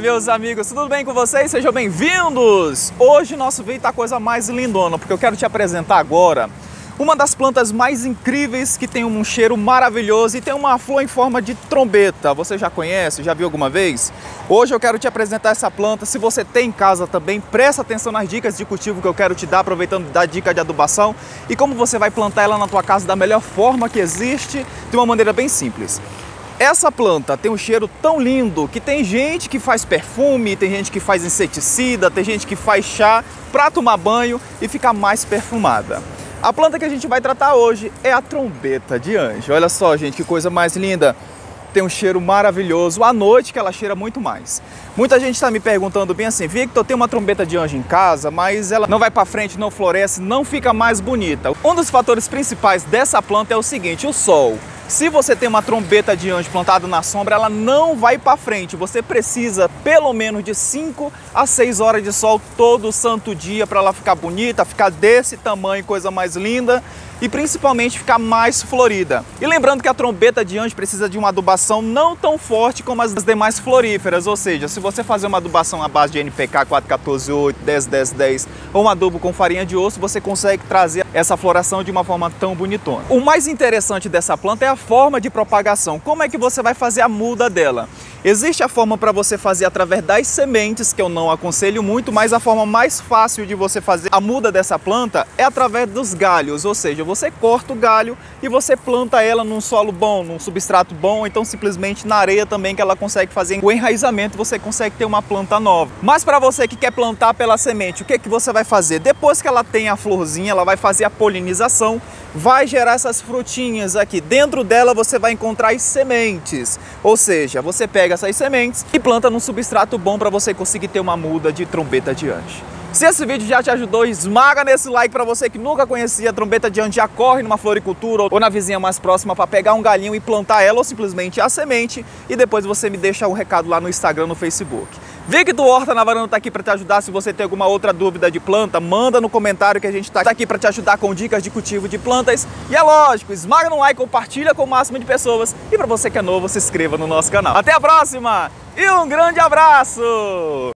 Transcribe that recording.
meus amigos, tudo bem com vocês? Sejam bem-vindos! Hoje nosso vídeo tá a coisa mais lindona, porque eu quero te apresentar agora uma das plantas mais incríveis que tem um cheiro maravilhoso e tem uma flor em forma de trombeta. Você já conhece? Já viu alguma vez? Hoje eu quero te apresentar essa planta. Se você tem em casa também, presta atenção nas dicas de cultivo que eu quero te dar, aproveitando da dica de adubação e como você vai plantar ela na tua casa da melhor forma que existe, de uma maneira bem simples. Essa planta tem um cheiro tão lindo que tem gente que faz perfume, tem gente que faz inseticida, tem gente que faz chá para tomar banho e ficar mais perfumada. A planta que a gente vai tratar hoje é a trombeta de anjo. Olha só, gente, que coisa mais linda. Tem um cheiro maravilhoso. À noite que ela cheira muito mais. Muita gente está me perguntando bem assim, Victor, tem uma trombeta de anjo em casa, mas ela não vai para frente, não floresce, não fica mais bonita. Um dos fatores principais dessa planta é o seguinte, o sol. Se você tem uma trombeta de anjo plantada na sombra, ela não vai para frente. Você precisa pelo menos de 5 a 6 horas de sol todo santo dia para ela ficar bonita, ficar desse tamanho, coisa mais linda e principalmente ficar mais florida. E lembrando que a trombeta de anjo precisa de uma adubação não tão forte como as demais floríferas, ou seja, se você fazer uma adubação à base de NPK 4148, 10, 10, 10 ou um adubo com farinha de osso, você consegue trazer essa floração de uma forma tão bonitona. O mais interessante dessa planta é a forma de propagação. Como é que você vai fazer a muda dela? Existe a forma para você fazer através das sementes, que eu não aconselho muito, mas a forma mais fácil de você fazer a muda dessa planta é através dos galhos, ou seja, você corta o galho e você planta ela num solo bom, num substrato bom, então simplesmente na areia também que ela consegue fazer o enraizamento, você consegue ter uma planta nova. Mas para você que quer plantar pela semente, o que, que você vai fazer? Depois que ela tem a florzinha, ela vai fazer a polinização, vai gerar essas frutinhas aqui. Dentro dela você vai encontrar as sementes, ou seja, você pega essas sementes e planta num substrato bom para você conseguir ter uma muda de trombeta de anjo. Se esse vídeo já te ajudou, esmaga nesse like para você que nunca conhecia a trombeta de anjo, já corre numa floricultura ou na vizinha mais próxima para pegar um galinho e plantar ela ou simplesmente a semente e depois você me deixa um recado lá no Instagram, no Facebook. Victor Horta na Varanda está aqui para te ajudar. Se você tem alguma outra dúvida de planta, manda no comentário que a gente está aqui para te ajudar com dicas de cultivo de plantas. E é lógico, esmaga no like, compartilha com o máximo de pessoas. E para você que é novo, se inscreva no nosso canal. Até a próxima e um grande abraço!